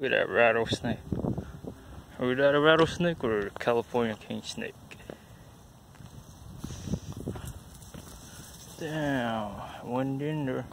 Look at that rattlesnake. Was that a rattlesnake or a California king snake? Damn, one in there.